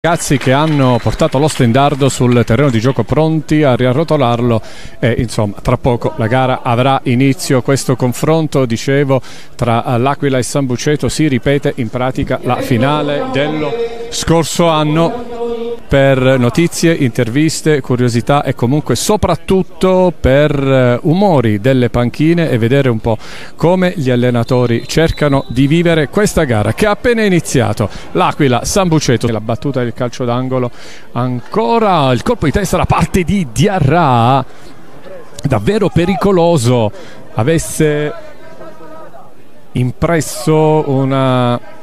ragazzi che hanno portato lo stendardo sul terreno di gioco pronti a riarrotolarlo e insomma tra poco la gara avrà inizio. Questo confronto dicevo tra l'Aquila e San Buceto si ripete in pratica la finale dello scorso anno per notizie, interviste, curiosità e comunque soprattutto per eh, umori delle panchine e vedere un po' come gli allenatori cercano di vivere questa gara che ha appena iniziato. L'Aquila, San Buceto, la battuta del calcio d'angolo, ancora il colpo di testa da parte di Diarra, davvero pericoloso, avesse impresso una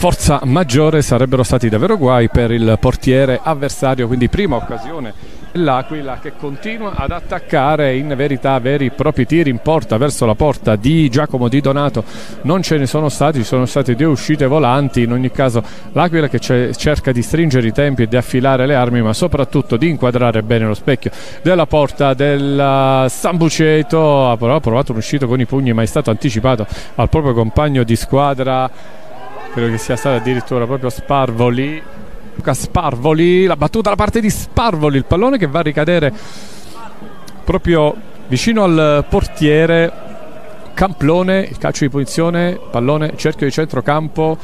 forza maggiore sarebbero stati davvero guai per il portiere avversario, quindi prima occasione l'Aquila che continua ad attaccare in verità veri e propri tiri in porta verso la porta di Giacomo Di Donato. Non ce ne sono stati, ci sono state due uscite volanti. In ogni caso l'Aquila che cerca di stringere i tempi e di affilare le armi ma soprattutto di inquadrare bene lo specchio della porta del Sambuceto ha provato un'uscita con i pugni ma è stato anticipato al proprio compagno di squadra credo che sia stato addirittura proprio Sparvoli. Luca Sparvoli la battuta da parte di Sparvoli il pallone che va a ricadere proprio vicino al portiere. Camplone il calcio di punizione pallone cerchio di centrocampo.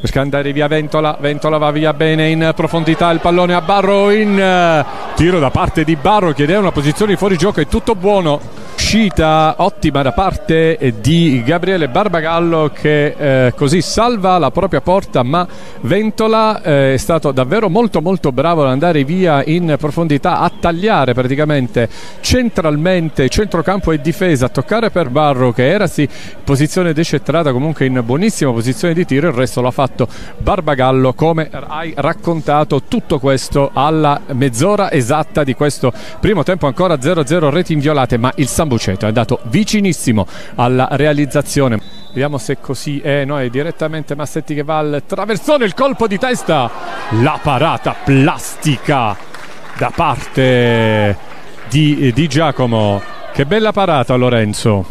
Per andare via Ventola Ventola va via bene in profondità il pallone a Barro in uh, tiro da parte di Barro chiedeva una posizione di fuori gioco è tutto buono uscita ottima da parte di Gabriele Barbagallo che eh, così salva la propria porta ma Ventola eh, è stato davvero molto molto bravo ad andare via in profondità a tagliare praticamente centralmente centrocampo e difesa a toccare per Barro che era sì posizione decentrata comunque in buonissima posizione di tiro il resto l'ha fatto Barbagallo come hai raccontato tutto questo alla mezz'ora esatta di questo primo tempo ancora 0-0 reti inviolate ma il San Buceto è andato vicinissimo alla realizzazione. Vediamo se così è no, è direttamente Massetti che va al traversone il colpo di testa la parata plastica da parte di, di Giacomo. Che bella parata Lorenzo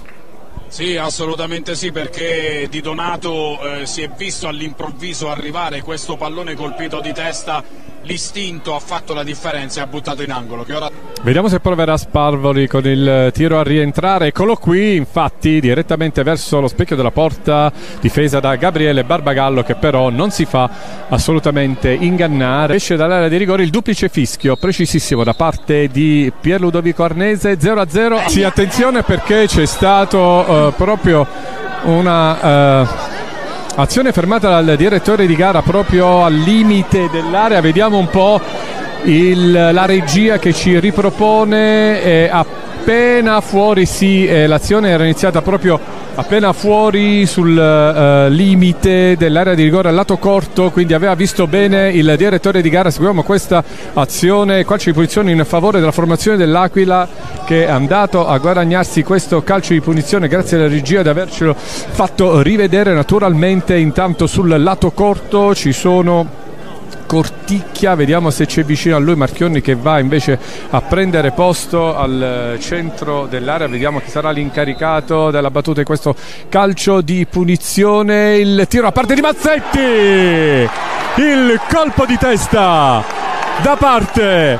sì, assolutamente sì, perché Di Donato eh, si è visto all'improvviso arrivare questo pallone colpito di testa l'istinto ha fatto la differenza e ha buttato in angolo. Ora... Vediamo se proverà Sparvoli con il tiro a rientrare. Eccolo qui, infatti, direttamente verso lo specchio della porta, difesa da Gabriele Barbagallo, che però non si fa assolutamente ingannare. Esce dall'area di rigore il duplice fischio, precisissimo da parte di Pier Ludovico Arnese 0-0. Sì, attenzione perché c'è stato proprio una. Uh, Azione fermata dal direttore di gara proprio al limite dell'area. Vediamo un po' il, la regia che ci ripropone. Eh, appena fuori, sì, eh, l'azione era iniziata proprio appena fuori sul uh, limite dell'area di rigore al lato corto, quindi aveva visto bene il direttore di gara. Seguiamo questa azione, calcio di punizione in favore della formazione dell'Aquila che è andato a guadagnarsi questo calcio di punizione grazie alla regia di avercelo fatto rivedere naturalmente. Intanto sul lato corto ci sono Corticchia, vediamo se c'è vicino a lui Marchionni che va invece a prendere posto al centro dell'area, vediamo chi sarà l'incaricato della battuta di questo calcio di punizione, il tiro a parte di Mazzetti, il colpo di testa da parte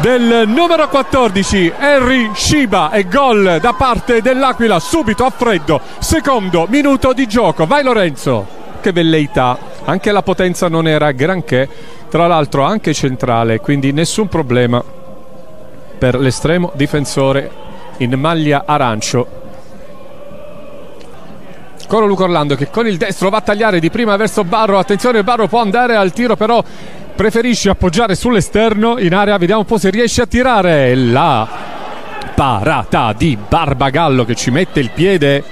del numero 14 Henry Shiba e gol da parte dell'Aquila subito a freddo secondo minuto di gioco. Vai Lorenzo. Che velleità anche la potenza non era granché, tra l'altro anche centrale, quindi nessun problema per l'estremo difensore in maglia arancio. Ancora Luca Orlando che con il destro va a tagliare di prima verso Barro, attenzione Barro può andare al tiro però preferisce appoggiare sull'esterno in area, vediamo un po' se riesce a tirare. La parata di Barbagallo che ci mette il piede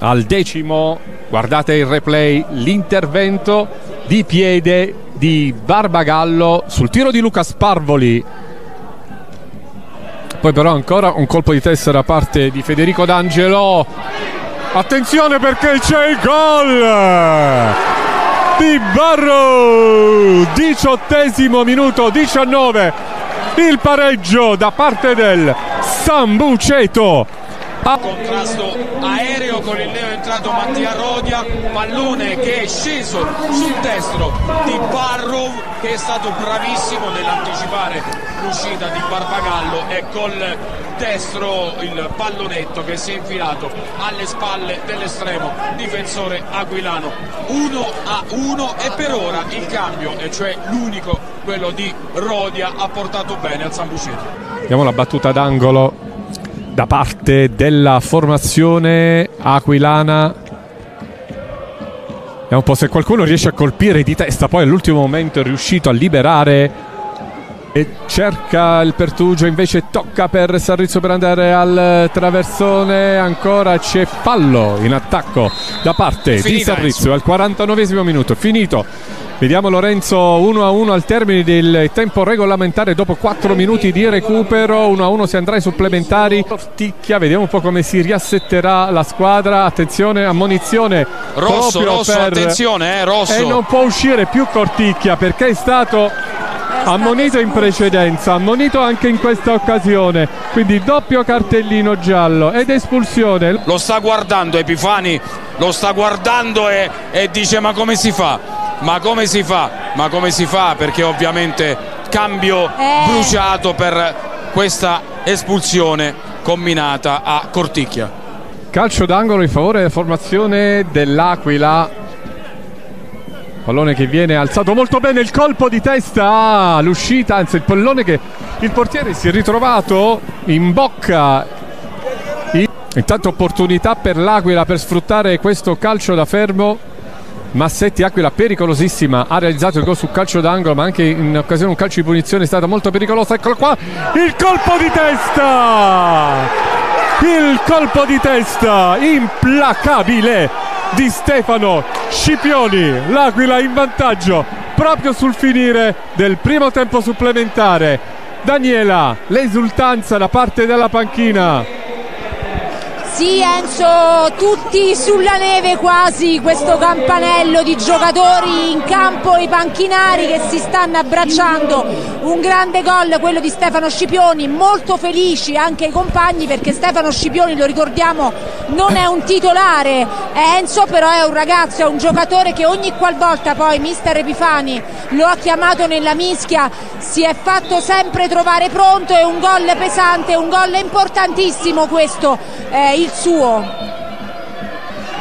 al decimo guardate il replay l'intervento di piede di Barbagallo sul tiro di Luca Sparvoli. Poi però ancora un colpo di testa da parte di Federico D'Angelo. Attenzione perché c'è il gol di Barro diciottesimo minuto 19 il pareggio da parte del Sambuceto. Contrasto aereo con il neo entrato Mattia Rodia, pallone che è sceso sul destro di Barrow che è stato bravissimo nell'anticipare l'uscita di Barbagallo e col destro il pallonetto che si è infilato alle spalle dell'estremo difensore aquilano. 1 a 1 e per ora il cambio e cioè l'unico quello di Rodia ha portato bene al San Busceto Vediamo la battuta d'angolo da parte della formazione aquilana. Vediamo un po' se qualcuno riesce a colpire di testa, poi all'ultimo momento è riuscito a liberare e cerca il Pertugio, invece tocca per Sarrizzo per andare al traversone, ancora c'è fallo in attacco da parte di Sarrizzo al 49 minuto, finito Vediamo Lorenzo 1 a 1 al termine del tempo regolamentare dopo 4 minuti di recupero. 1 a 1 si andrà ai supplementari. Ticchia, vediamo un po' come si riassetterà la squadra. Attenzione, ammonizione. Rosso, rosso, per... attenzione, eh, rosso. E non può uscire più Corticchia perché è stato ammonito in precedenza, ammonito anche in questa occasione. Quindi doppio cartellino giallo ed espulsione. Lo sta guardando Epifani, lo sta guardando e, e dice ma come si fa? ma come si fa? Ma come si fa? Perché ovviamente cambio eh. bruciato per questa espulsione combinata a Corticchia. Calcio d'angolo in favore della formazione dell'Aquila. Pallone che viene alzato molto bene, il colpo di testa, ah, l'uscita, anzi il pallone che il portiere si è ritrovato in bocca. Intanto opportunità per l'Aquila per sfruttare questo calcio da fermo. Massetti Aquila pericolosissima ha realizzato il gol sul calcio d'angolo ma anche in occasione un calcio di punizione è stata molto pericolosa eccolo qua il colpo di testa! Il colpo di testa implacabile di Stefano Scipioni. l'Aquila in vantaggio proprio sul finire del primo tempo supplementare. Daniela l'esultanza da parte della panchina sì Enzo, tutti sulla neve quasi, questo campanello di giocatori in campo, i panchinari che si stanno abbracciando, un grande gol quello di Stefano Scipioni, molto felici anche i compagni perché Stefano Scipioni, lo ricordiamo, non è un titolare, Enzo però è un ragazzo, è un giocatore che ogni qualvolta poi mister Epifani lo ha chiamato nella mischia, si è fatto sempre trovare pronto, è un gol pesante, un gol importantissimo questo, eh, il suo.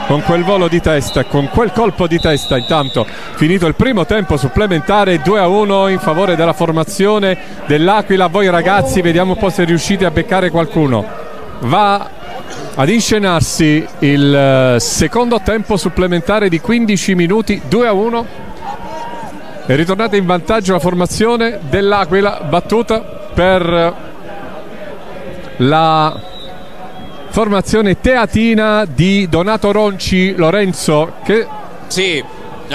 Con quel volo di testa, con quel colpo di testa intanto finito il primo tempo supplementare 2 a 1 in favore della formazione dell'Aquila. Voi ragazzi vediamo un po' se riuscite a beccare qualcuno. Va ad inscenarsi il eh, secondo tempo supplementare di 15 minuti 2 a 1 è ritornata in vantaggio la formazione dell'Aquila battuta per la formazione teatina di Donato Ronci Lorenzo che sì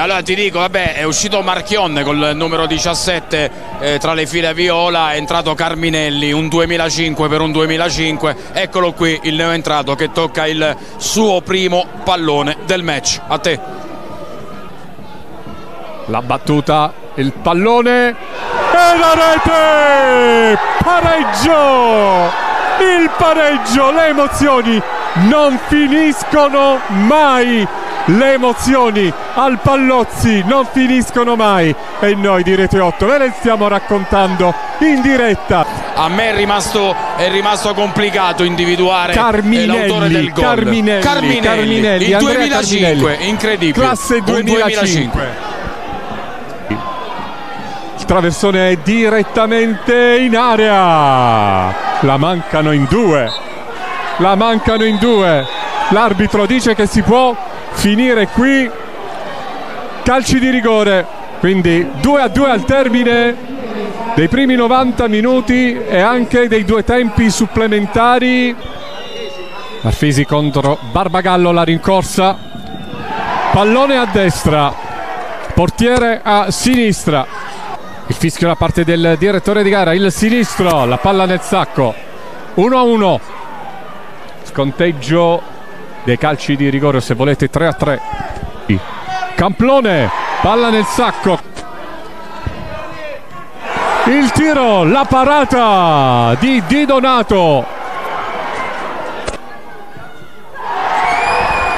allora ti dico, vabbè, è uscito Marchionne col numero 17 eh, tra le file viola, è entrato Carminelli, un 2005 per un 2005, eccolo qui il neoentrato che tocca il suo primo pallone del match. A te. La battuta, il pallone e la rete! Pareggio! Il pareggio, le emozioni non finiscono mai. Le emozioni al Pallozzi non finiscono mai e noi di Rete 8 ve le stiamo raccontando in diretta. A me è rimasto, è rimasto complicato individuare l'autore del gol. Carminelli, Carminelli, Carminelli il 2005, Carminelli. incredibile. Classe 2005. 2005 traversone è direttamente in area. La mancano in due. La mancano in due. L'arbitro dice che si può finire qui. Calci di rigore. Quindi 2 a 2 al termine dei primi 90 minuti e anche dei due tempi supplementari. Arfisi contro Barbagallo la rincorsa. Pallone a destra. Portiere a sinistra il fischio da parte del direttore di gara il sinistro la palla nel sacco. 1 a 1 sconteggio dei calci di rigore se volete 3 a 3 Camplone palla nel sacco. Il tiro la parata di Di Donato.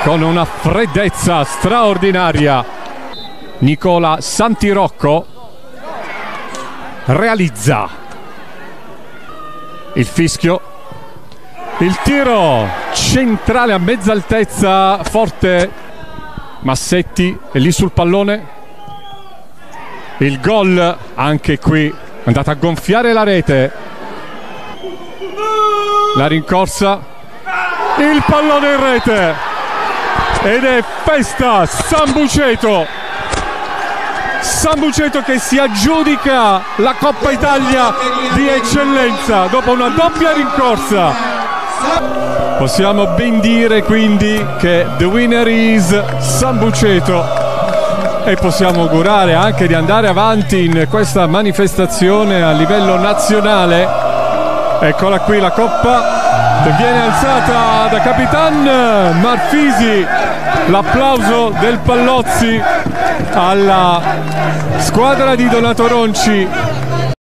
Con una freddezza straordinaria. Nicola Santirocco realizza il fischio, il tiro centrale a mezza altezza, forte Massetti è lì sul pallone. Il gol anche qui è andato a gonfiare la rete. La rincorsa, il pallone in rete ed è festa Sambuceto. Sambuceto che si aggiudica la Coppa Italia di eccellenza dopo una doppia rincorsa. Possiamo ben dire quindi che the winner is Sambuceto e possiamo augurare anche di andare avanti in questa manifestazione a livello nazionale. Eccola qui la Coppa che viene alzata da Capitan Marfisi, l'applauso del Pallozzi alla squadra di Donato Ronci